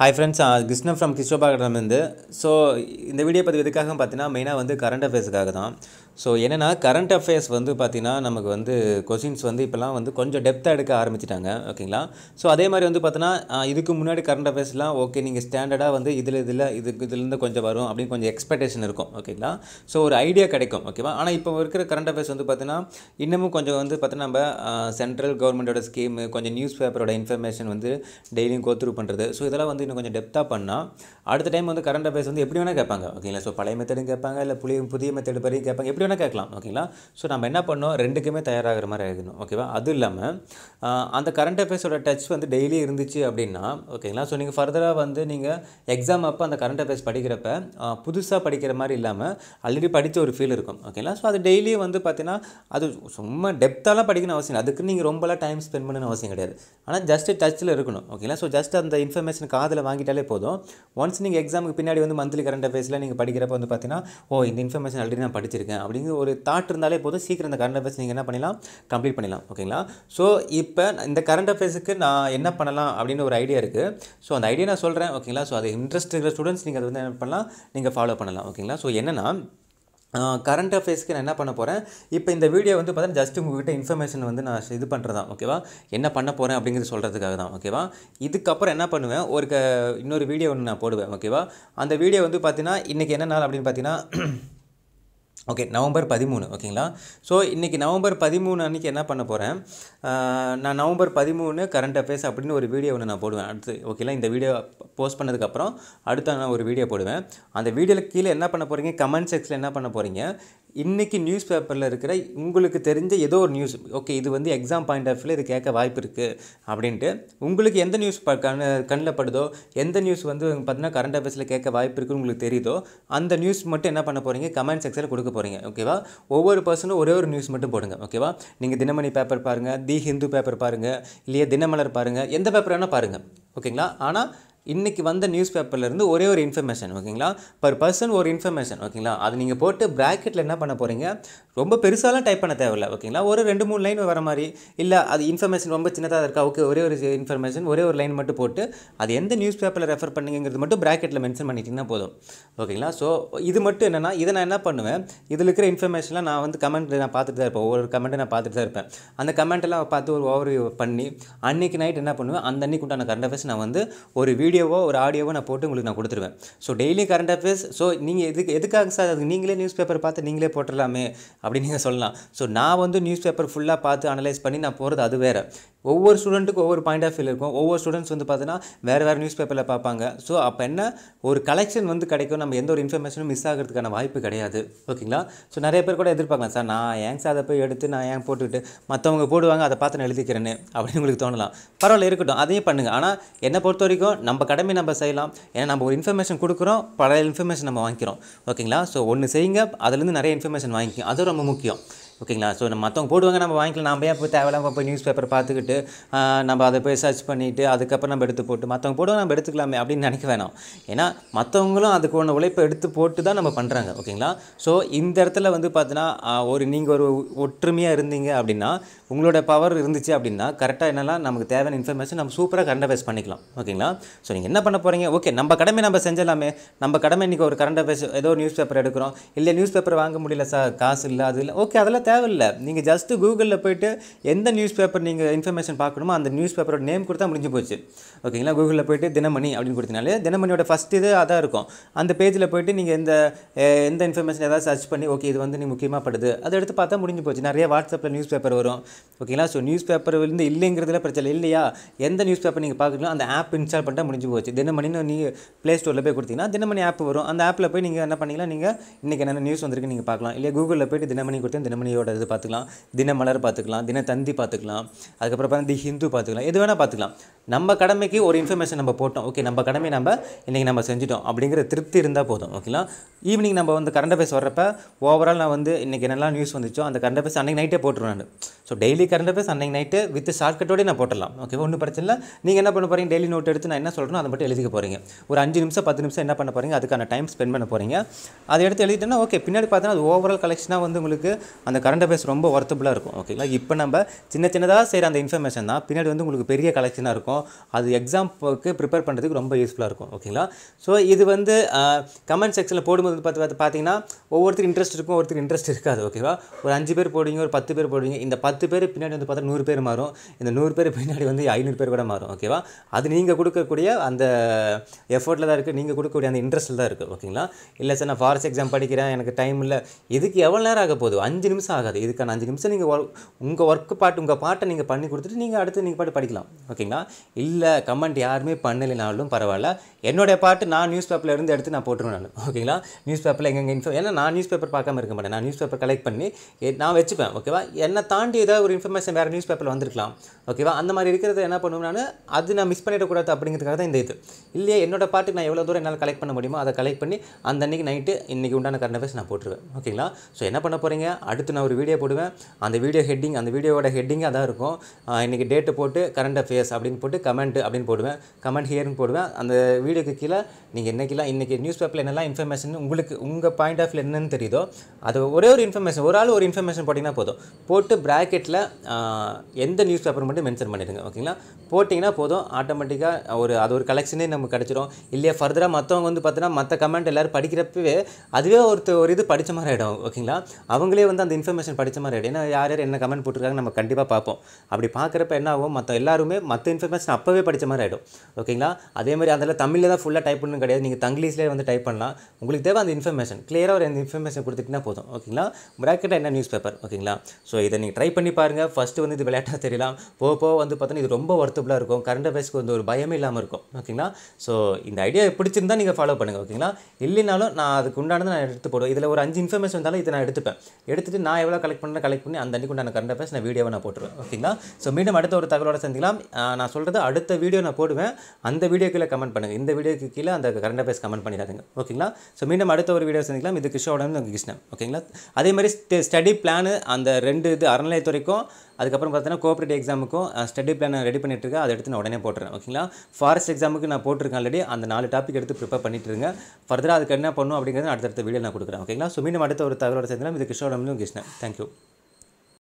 Hi friends Krishnan from கிருஷ்ணபாகடம்லேருந்து so இந்த video பதிவு எதுக்காக பார்த்தீங்கன்னா மெயினாக வந்து கரண்ட் அஃபேர்ஸுக்காக தான். ஸோ என்னென்னா கரண்ட் அஃபேர்ஸ் வந்து பார்த்திங்கன்னா நமக்கு வந்து கொஷின்ஸ் வந்து இப்போலாம் வந்து கொஞ்சம் டெப்த்தாக எடுக்க ஆரம்பிச்சிட்டாங்க ஓகேங்களா? ஸோ அதே மாதிரி வந்து பார்த்தினா இதுக்கு முன்னாடி கரண்ட் அஃபேர்ஸ்லாம் ஓகே நீங்கள் ஸ்டாண்டர்டாக வந்து இதில் இதில் இதுக்கு இதுலேருந்து கொஞ்சம் வரும் அப்படின்னு கொஞ்சம் எக்ஸ்பெக்டேஷன் இருக்கும் ஓகேங்களா? ஸோ ஒரு ஐடியா கிடைக்கும் ஓகேவா? ஆனால் இப்போ இருக்கிற கரண்ட் அஃபேர்ஸ் வந்து பார்த்தீங்கன்னா இன்னமும் கொஞ்சம் வந்து பார்த்தீங்கன்னா நம்ம சென்ட்ரல் கவர்மெண்ட்டோட ஸ்கீமு கொஞ்சம் நியூஸ் பேப்பரோட இன்ஃபர்மேஷன் வந்து டெய்லியும் கோத்ரூ பண்ணுறது ஸோ இதெல்லாம் வந்து இன்னும் கொஞ்சம் டெப்த்தாக பண்ணால் அடுத்த டைம் வந்து கரண்ட் அஃபேர்ஸ் வந்து எப்படி வேணால் கேட்பாங்க ஓகேங்களா? ஸோ பழைய மெத்தடும் கேட்பாங்க இல்லை புதிய புதிய மெத்தடு படி கேட்பாங்க எப்படி வேணால் கேட்கலாம் ஓகேங்களா ஸோ நம்ம என்ன பண்ணோம்? ரெண்டுக்குமே தயாராகிற மாதிரி ஆகிடணும் ஓகேவா அதுவும் இல்லாமல் அந்த கரண்ட் அஃபேர்ஸோட டச் வந்து டெய்லி இருந்துச்சு அப்படின்னா ஓகேங்களா ஸோ நீங்கள் ஃபர்தராக வந்து நீங்கள் எக்ஸாம் அப்போ அந்த கரண்ட் அஃபேர்ஸ் படிக்கிறப்ப புதுசாக படிக்கிற மாதிரி இல்லாமல் ஆல்ரெடி படித்த ஒரு ஃபீல் இருக்கும் ஓகேங்களா ஸோ அது டெய்லியும் வந்து பார்த்தீங்கன்னா அது சும்மா டெப்த்தாலாம் படிக்கணும் அவசியம் அதுக்கு நீங்கள் ரொம்பலாம் டைம் ஸ்பெண்ட் பண்ணணும் அவசியம் கிடையாது. ஆனால் ஜஸ்ட் டச்சில் இருக்கணும் ஓகேங்களா ஸோ ஜஸ்ட் அந்த இன்ஃபர்மேஷன் காதில் வாங்கிட்டாலே போதும். ஒன்ஸ் நீங்கள் எக்ஸாமுக்கு பின்னாடி வந்து மந்த்லி கரண்ட் அஃபேர்ஸில் நீங்கள் படிக்கிறப்ப வந்து பார்த்தீங்கன்னா ஓ இந்த இன்ஃபர்மேஷன் ஆல்ரெடி நான் படிச்சிருக்கேன் அப்படிங்கிற ஒரு தாட் இருந்தாலே போதும். சீக்கிரம் இந்த கரண்ட் அஃபேர்ஸ் நீங்கள் என்ன பண்ணலாம் கம்ப்ளீட் பண்ணிடலாம். ஓகேங்களா ஸோ இப்போ இந்த கரண்ட் அஃபேர்ஸுக்கு நான் என்ன பண்ணலாம் அப்படின்னு ஒரு ஐடியா இருக்குது ஸோ அந்த ஐடியா நான் சொல்கிறேன் ஓகேங்களா ஸோ அது இன்ட்ரெஸ்ட் இருக்கிற ஸ்டூடெண்ட்ஸ் நீங்கள் அதை வந்து என்ன பண்ணலாம்? நீங்கள் ஃபாலோ பண்ணலாம். ஓகேங்களா ஸோ என்னென்னா கரண்ட் அஃபேர்ஸ்க்கு நான் என்ன பண்ண போகிறேன் இப்போ இந்த வீடியோ வந்து பார்த்தீங்கன்னா ஜஸ்ட் உங்ககிட்ட இன்ஃபர்மேஷன் வந்து நான் இது பண்ணுறது தான் ஓகேவா என்ன பண்ண போகிறேன் அப்படிங்கிறது சொல்கிறதுக்காக தான். ஓகேவா இதுக்கப்புறம் என்ன பண்ணுவேன்? ஒரு க இன்னொரு வீடியோ ஒன்று நான் போடுவேன். ஓகேவா அந்த வீடியோ வந்து பார்த்தீங்கன்னா இன்றைக்கி என்ன நாள் அப்படின்னு பார்த்தீங்கன்னா ஓகே நவம்பர் பதிமூணு ஓகேங்களா ஸோ இன்றைக்கி நவம்பர் பதிமூணு அன்றைக்கி என்ன பண்ண போகிறேன் நான் நவம்பர் பதிமூணு கரண்ட் அஃபேர்ஸ் அப்படின்னு ஒரு வீடியோ ஒன்று நான் போடுவேன். அடுத்து ஓகேங்களா இந்த வீடியோ போஸ்ட் பண்ணதுக்கப்புறம் அடுத்த நான் ஒரு வீடியோ போடுவேன். அந்த வீடியோவில் கீழே என்ன பண்ண போகிறீங்க கமெண்ட் செக்ஷனில் என்ன பண்ண போகிறீங்க இன்றைக்கி நியூஸ் பேப்பரில் இருக்கிற உங்களுக்கு தெரிஞ்ச ஏதோ ஒரு நியூஸ் ஓகே இது வந்து எக்ஸாம் பாயிண்ட் ஆஃப் வியூவில் இது கேட்க வாய்ப்பு இருக்குது அப்படின்ட்டு உங்களுக்கு எந்த நியூஸ் ப கண் கண்ணில் படுதோ எந்த நியூஸ் வந்து பார்த்தீங்கன்னா கரண்ட் அஃபேர்ஸில் கேட்க வாய்ப்பு இருக்குன்னு உங்களுக்கு தெரியுதோ அந்த நியூஸ் மட்டும் என்ன பண்ண போகிறீங்க கமெண்ட் செக்ஷனில் கொடுக்க போகிறீங்க ஓகேவா ஒவ்வொரு பர்சனும் ஒரே ஒரு நியூஸ் மட்டும் போடுங்க. ஓகேவா நீங்கள் தினமணி பேப்பர் பாருங்கள் தி ஹிந்து பேப்பர் பாருங்கள் இல்லையா தினமலர் பாருங்கள் எந்த பேப்பர் வேணால் பாருங்கள் ஓகேங்களா ஆனால் இன்றைக்கி வந்த நியூஸ் பேப்பர்லேருந்து ஒரே ஒரு இன்ஃபர்மேஷன் ஓகேங்களா பர் பர்சன் ஒரு இன்ஃபர்மேஷன் ஓகேங்களா அது நீங்கள் போட்டு ப்ராக்கெட்டில் என்ன பண்ண போகிறீங்க ரொம்ப பெருசாலாம் டைப் பண்ண தேவையில்ல ஓகேங்களா ஒரு ரெண்டு மூணு லைன் வர மாதிரி. இல்லை அது இன்ஃபர்மேஷன் ரொம்ப சின்னதாக இருக்கா? ஓகே ஒரே ஒரு இன்ஃபர்மேஷன் ஒரே ஒரு லைன் மட்டும் போட்டு அது எந்த நியூஸ் பேப்பரில் ரெஃபர் பண்ணுங்கிறது மட்டும் ப்ராக்கெட்டில் மென்ஷன் பண்ணிட்டீங்கன்னா போதும் ஓகேங்களா ஸோ இது மட்டும் என்னென்னா இதை நான் என்ன பண்ணுவேன்? இதில் இருக்கிற இன்ஃபர்மேஷன்லாம் நான் வந்து கமெண்ட் நான் பார்த்துட்டு தான் இருப்பேன். ஒவ்வொரு கமெண்ட்டை நான் பார்த்துட்டு தான் இருப்பேன். அந்த கமெண்ட்டெல்லாம் பார்த்து ஒரு ஓவர் பண்ணி அன்றைக்கி நைட் என்ன பண்ணுவேன்? அந்த அன்றைக்கு உண்டான கரண்ட் அஃபேர்ஸ் நான் வந்து ஒரு வீடியோ வீடியோவோ ஒரு ஆடியோவோ நான் போட்டு உங்களுக்கு நான் கொடுத்துருவேன். So daily current affairs so நீங்கள் எதுக்கு எதுக்காக சார் அதுக்கு நீங்களே நியூஸ் பேப்பர் பார்த்து நீங்களே போட்டுடலாமே அப்படின்னு நீங்கள் சொல்லலாம். ஸோ நான் வந்து நியூஸ் பேப்பர் ஃபுல்லாக பார்த்து அனலைஸ் பண்ணி நான் போகிறது அது வேறு. ஒவ்வொரு ஸ்டூடெண்ட்டுக்கும் ஒவ்வொரு பாயிண்ட் ஆஃப் வியூ இருக்கும். ஒவ்வொரு ஸ்டூடெண்ட்ஸ் வந்து பார்த்தீங்கன்னா வேறு வேறு நியூஸ் பேப்பரில் பார்ப்பாங்க. ஸோ அப்போ என்ன? ஒரு கலெக்ஷன் வந்து கிடைக்கும். நம்ம எந்த ஒரு இன்ஃபர்மேஷனும் மிஸ் ஆகிறதுக்கான வாய்ப்பு கிடையாது. ஓகேங்களா? ஸோ நிறைய பேர் கூட எதிர்பார்க்கலாம். சார் நான் ஏன் சார் அதை போய் எடுத்து நான் ஏன் போட்டுக்கிட்டு மற்றவங்க போடுவாங்க அதை பார்த்து நான் எழுதிக்கிறேன்னு அப்படின்னு உங்களுக்கு தோணலாம். பரவாயில்ல இருக்கட்டும். அதையும் பண்ணுங்கள் ஆனால் என்னை பொறுத்த வரைக்கும் நம்ம கடமை நம்ம செய்யலாம். ஏன்னா நம்ம ஒரு இன்ஃபர்மேஷன் கொடுக்குறோம் பல இன்ஃபர்மேஷன் நம்ம வாங்கிக்கிறோம். ஓகேங்களா ஸோ ஒன்று செய்யுங்க அதுலேருந்து நிறைய இன்ஃபர்மேஷன் வாங்கிக்கோங்க. அது ரொம்ப முக்கியம். ஓகேங்களா? ஸோ நம்ம மற்றவங்க போடுவாங்க நம்ம வாங்கிக்கலாம். நம்ம ஏன் போய் தேவையில்லாமல் போய் நியூஸ் பேப்பர் பார்த்துக்கிட்டு நம்ம அதை போய் சர்ச் பண்ணிவிட்டு அதுக்கப்புறம் நம்ம எடுத்து போட்டு மற்றவங்க போடுவாங்க நம்ம எடுத்துக்கலாமே அப்படின்னு நினைக்க வேணாம். ஏன்னா மற்றவங்களும் அதுக்கு ஒன்று உழைப்பை எடுத்து போட்டு தான் நம்ம பண்ணுறாங்க ஓகேங்களா? ஸோ இந்த இடத்துல வந்து பார்த்தீங்கன்னா ஒரு நீங்கள் ஒரு ஒற்றுமையாக இருந்தீங்க அப்படின்னா உங்களோட பவர் இருந்துச்சு அப்படின்னா கரெக்டாக என்னெல்லாம் நமக்கு தேவையான இன்ஃபர்மேஷன் நம்ம சூப்பராக கரண்ட் அஃபேர்ஸ் பண்ணிக்கலாம் ஓகேங்களா? ஸோ நீங்கள் என்ன பண்ண போகிறீங்க ஓகே நம்ம கடமை நம்ம செஞ்சிடலாமே நம்ம கடமை இன்றைக்கி ஒரு கரண்ட் அஃபேர்ஸ் ஏதோ ஒரு நியூஸ் பேப்பர் எடுக்கிறோம். இல்லை நியூஸ் பேப்பர் வாங்க முடியல சார் காசு இல்லை அது இல்லை. ஓகே அதெல்லாம் தேவையில்லை. நீங்கள் ஜஸ்ட்டு கூகுளில் போய்ட்டு எந்த நியூஸ் பேப்பர் நீங்கள் இன்ஃபர்மேஷன் பார்க்கணுமோ அந்த நியூஸ் பேப்பரோட நேம் கொடுத்தா முடிஞ்சு போச்சு. ஓகேங்களா கூகுளில் போயிட்டு தினமணி அப்படின்னு கொடுத்தனாலே தினமணியோட ஃபஸ்ட் இது அதான் இருக்கும். அந்த பேஜில் போயிட்டு நீங்கள் எந்த எந்த இன்ஃபர்மேஷன் ஏதாவது சர்ச் பண்ணி ஓகே இது வந்து நீ முக்கியமாக படுது. அதை எடுத்து பார்த்தா முடிஞ்சு போச்சு. நிறைய வாட்ஸ்அப்பில் நியூஸ் பேப்பர் வரும். ஓகேங்களா? ஸோ நியூஸ் பேப்பர் வந்து இல்லைங்கிறதுல பிரச்சனை இல்லையா? எந்த நியூஸ் பேப்பர் நீங்கள் பார்க்குறீங்களோ அந்த ஆப் இன்ஸ்டால் பண்ணிட்டால் முடிஞ்சு போச்சு. தினமணின்னு நீங்கள் ப்ளே ஸ்டோரில் போய் கொடுத்தீங்கன்னா தினமணி ஆப் வரும். அந்த ஆப்பில் போய் நீங்கள் என்ன பண்ணிக்கலாம் நீங்கள் இன்றைக்கி என்னென்ன நியூஸ் வந்திருக்கு நீங்கள் பார்க்கலாம். இல்லை கூகுளில் போயிட்டு தினமணி கொடுத்து தினமணியோட இது பார்த்துக்கலாம். தினமலர் பார்த்துக்கலாம் தினத்தந்தி பார்த்துக்கலாம் அதுக்கப்புறம் பார்த்தா தி ஹிந்து பார்த்துக்கலாம். எது வேணால் பார்த்துக்கலாம். நம்ம கடமைக்கு ஒரு இன்ஃபர்மேஷன் நம்ம போட்டோம். ஓகே நம்ம கடமை நம்ம இன்றைக்கி நம்ம செஞ்சுட்டோம். அப்படிங்கிற திருப்தி இருந்தால் போதும். ஓகேங்களா ஈவினிங் நம்ம வந்து கரண்ட் அஃபேர்ஸ் வர்றப்ப ஓவரால் நான் வந்து இன்றைக்கி என்னெல்லாம் நியூஸ் வந்துச்சோ அந்த கரண்ட் அஃபேர்ஸ் அன்றைக்கி நைட்டே போட்டுருவேன் நான். ஸோ டெய்லி கரண்ட் அஃபேர்ஸ் அன்றைக்கி நைட்டு வித் ஷார்ட்கட்டோடய நான் போட்டலாம் ஓகே ஒன்றும் பிரச்சனை இல்லை. நீங்கள் என்ன பண்ண போகிறீங்க டெய்லி நோட் எடுத்து நான் என்ன சொல்கிறேன் அதை மட்டும் எழுதிக்க போகிறீங்க ஒரு அஞ்சு நிமிஷம் பத்து நிமிஷம் என்ன பண்ண போகிறீங்க அதுக்கான டைம் ஸ்பெண்ட் பண்ண போகிறீங்க அதை எடுத்து எழுதிட்டேன்னா ஓகே பின்னாடி பார்த்தோன்னா அது ஓவரால் கலெக்ஷனாக வந்து உங்களுக்கு அந்த கரண்ட் அஃபேர்ஸ் ரொம்ப ஒர்த்தபுளாக இருக்கும். ஓகேங்களா இப்போ நம்ம சின்ன சின்னதாக செய்கிற அந்த இன்ஃபர்மேஷன் தான். பின்னாடி வந்து உங்களுக்கு பெரிய கலெக்ஷனாக இருக்கும். அது எக்ஸாம்க்கு ப்ரிப்பேர் பண்ணுறதுக்கு ரொம்ப யூஸ்ஃபுல்லாக இருக்கும் ஓகேங்களா ஸோ இது வந்து கமெண்ட் செக்ஷனில் போடும்போது பார்த்து பார்த்து பார்த்தீங்கன்னா ஒவ்வொருத்தருக்கு இன்ட்ரெஸ்ட் இருக்கும் ஒருத்தருக்கு இன்ட்ரெஸ்ட் இருக்காது ஓகேவா ஒரு அஞ்சு பேர் போடுவீங்க ஒரு பத்து பேர் போடுவீங்க இந்த பத்து பேர் பின்னாடி வந்து பார்த்தா நூறு பேர் மாறும் இந்த நூறு பேர் பின்னாடி வந்து ஐநூறு பேர் கூட மாறும் ஓகேவா அது நீங்கள் கொடுக்கக்கூடிய அந்த எஃபர்ட்டில் தான் இருக்குது நீங்கள் கொடுக்கக்கூடிய அந்த இன்ட்ரெஸ்ட்டில் தான் இருக்குது ஓகேங்களா இல்லை சார் நான் ஃபாரஸ்ட் எக்ஸாம் படிக்கிறேன் எனக்கு டைம் இல்லை. இதுக்கு எவ்வளோ நேரம் ஆக போகுது? அஞ்சு நிமிஷம் ஆகாது. இதுக்கான அஞ்சு நிமிஷம் நீங்கள் உங்கள் ஒர்க்கு பாட்டு உங்கள் பாட்டை நீங்கள் பண்ணி கொடுத்துட்டு நீங்கள் அடுத்து நீங்கள் பாட்டு படிக்கலாம் ஓகேங்களா இல்லை கமெண்ட் யாருமே பண்ணலைனாலும் பரவாயில்ல. என்னுடைய பாட்டு நான் நியூஸ் பேப்பரில் இருந்து எடுத்து நான் போட்டுருவேன் நான். ஓகேங்களா நியூஸ் பேப்பரில் எங்கெங்கே இன்ஃபோ ஏன்னா நான் நியூஸ் பேப்பர் பார்க்காம இருக்க மாட்டேன். நான் நியூஸ் பேப்பர் கலெக்ட் பண்ணி நான் வச்சுப்பேன். ஓகேவா என்னை தாண்டி ஏதாவது ஒரு இன்ஃபர்மேஷன் வேறு நியூஸ் பேப்பரில் வந்திருக்கலாம் ஓகேவா அந்த மாதிரி இருக்கிறத என்ன பண்ணுவேன் நான்? அது நான் மிஸ் பண்ணிடக்கூடாது அப்படிங்கிறதுக்காக தான் இந்த இது. இல்லையே என்னோட பாட்டுக்கு நான் எவ்வளோ தூரம் என்னால் கலெக்ட் பண்ண முடியுமோ அதை கலெக்ட் பண்ணி அந்த அன்றைக்கி நைட்டு இன்றைக்கி உண்டான கரண்ட் அஃபேர்ஸ் நான் போட்டுருவேன். ஓகேங்களா ஸோ என்ன பண்ண போகிறீங்க அடுத்து நான் ஒரு வீடியோ போடுவேன். அந்த வீடியோ ஹெட்டிங் அந்த வீடியோவோட ஹெட்டிங்காக தான் இருக்கும். இன்றைக்கி டேட்டு போட்டு கரண்ட் அஃபேர்ஸ் அப்படின்னு போட்டு கமெண்ட் அப்படின்னு போடுவேன். கமெண்ட் ஹியர்னு போடுவேன். அந்த வீடியோக்கு கீழே நீங்கள் என்னைக்கெல்லாம் இன்றைக்கி நியூஸ் பேப்பரில் என்னெல்லாம் இன்ஃபர்மேஷன் உங்களுக்கு உங்கள் பாயிண்ட் ஆஃப் என்னன்னு தெரியுதோ அது ஒரே ஒரு இன்ஃபர்மேஷன் ஒரு ஆள் ஒரு இன்ஃபர்மேஷன் போட்டிங்கன்னா போதும். போட்டு ப்ராக்கெட்டில் எந்த நியூஸ் பேப்பர் மட்டும் மென்ஷன் பண்ணிடுங்க ஓகேங்களா போட்டிங்கன்னா போதும். ஆட்டோமேட்டிக்காக ஒரு அது ஒரு கலெக்ஷனே நமக்கு கிடச்சிரும். இல்லையா ஃபர்தராக மற்றவங்க வந்து பார்த்தீங்கன்னா மற்ற கமெண்ட் எல்லோரும் படிக்கிறப்பவே அதுவே ஒருத்தர் ஒரு இது படித்த மாதிரி ஆகிடும் ஓகேங்களா அவங்களே வந்து அந்த இன்ஃபர்மேஷன் படித்த மாதிரி ஆகிடும் ஏன்னா யார் யார் என்ன கமெண்ட் போட்டிருக்காங்க நம்ம கண்டிப்பாக பார்ப்போம். அப்படி பார்க்குறப்ப என்ன ஆகும்? மற்ற எல்லாருமே மற்ற இன்ஃபர்மேஷன் அப்போவே படித்த மாதிரி ஆகிடும் ஓகேங்களா அதே மாதிரி அதில் தமிழில் தான் ஃபுல்லாக டைப் பண்ணணும் கிடையாது. நீங்கள் தங்கிலீஷ்லேயே வந்து டைப் பண்ணலாம். உங்களுக்கு தேவை அந்த இன்ஃபர்மேஷன் கிளியராக ஒரு அந்த இன்ஃபர்மேஷன் கொடுத்துட்டிங்கன்னா போதும். ஓகேங்களா ப்ராக்கெட்டாக என்ன நியூஸ் பேப்பர் ஓகேங்களா ஸோ இதை நீங்கள் ட்ரை பண்ணி பாருங்கள் ஃபஸ்ட்டு வந்து இது விளையாட்டாக தெரியலாம். போக போக வந்து பார்த்தோன்னா இது ரொம்ப ஒர்த்தபுளாக இருக்கும். கரண்ட் அஃபேர்ஸ்க்கு வந்து ஒரு பயமே இல்லாமல் இருக்கும். ஓகேங்களா ஸோ இந்த ஐடியா பிடிச்சிருந்தா நீங்கள் ஃபாலோ பண்ணுங்கள் ஓகேங்களா இல்லைனாலும் நான் அதுக்கு உண்டானது நான் எடுத்து போடுவேன். இதில் ஒரு அஞ்சு இன்ஃபர்மேஷன் வந்தாலும் இதை நான் எடுத்துப்பேன். எடுத்துட்டு நான் எவ்வளோ கலெக்ட் பண்ண கலெக்ட் பண்ணி அந்த அன்றைக்கு உண்டான கரண்ட் அஃபேர்ஸ் நான் வீடியோவை நான் போட்டுருவேன். ஓகேங்களா ஸோ மீண்டும் அடுத்த ஒரு தகவலோட சந்திக்கலாம். நான் சொல்கிறது அடுத்த வீடியோ நான் போடுவேன். அந்த வீடியோக்குள்ளே கமெண்ட் பண்ணுங்கள் இந்த வீடியோக்கு கீழே அந்த கரண்ட் அஃபேர்ஸ் கமெண்ட் பண்ணிடாதுங்க. ஓகேங்களா? ஸோ மீண்டும் அடுத்த ஒரு வீடியோ சந்திக்கலாம். இது கிருஷ்ணோட கிருஷ்ணன். ஓகேங்களா? அதே மாதிரி ஸ்டடி பிளானு அந்த ரெண்டு இது அறநிலையத்துறைக்கும் அதுக்கப்புறம் பார்த்தீங்கன்னா கோஆப்ரேட்டிவ் எக்ஸாமுக்கும் ஸ்டடி பிளான் ரெடி பண்ணிட்டு இருக்கேன். அதை எடுத்து நான் உடனே போட்டுறேன். ஓகேங்களா? ஃபாரஸ்ட் எக்ஸாமுக்கு நான் போட்டிருக்கேன் ஆல்ரெடி அந்த நாலு டாபிக் எடுத்து ப்ரிப்பேர் பண்ணிட்டு இருங்க. ஃபர்தராக அதுக்கு என்ன பண்ணும் அப்படிங்கிறது அடுத்தடுத்த வீடியோ நான் கொடுக்குறேன். ஓகேங்களா? ஸோ மீண்டும் அடுத்த ஒரு தகவலோட சேர்ந்தாலும் இது கிருஷ்ணோட கிருஷ்ணன். தேங்க்யூ